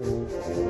Música